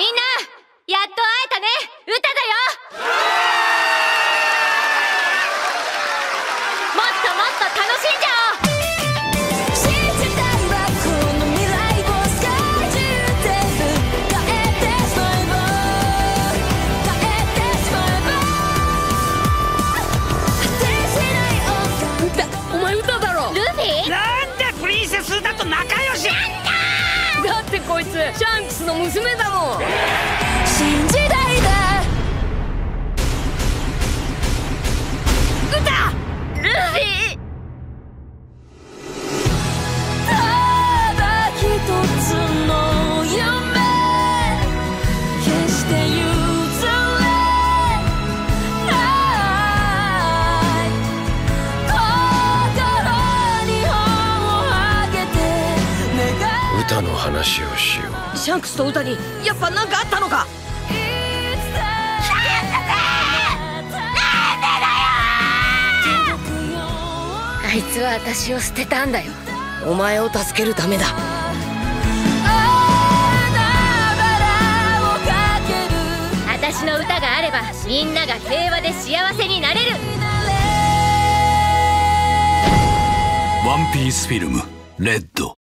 みんなやっと会えたね。歌だよ。もっともっと楽しんじゃおう。歌お前歌だろ。ルフィ？いつ。シャンクスの娘だもん。新時代歌の話をしよう。シャンクスと歌にやっぱ何かあったのか？あいつは私を捨てたんだよ。お前を助けるためだ。私の歌があればみんなが平和で幸せになれる。ワンピースフィルムレッド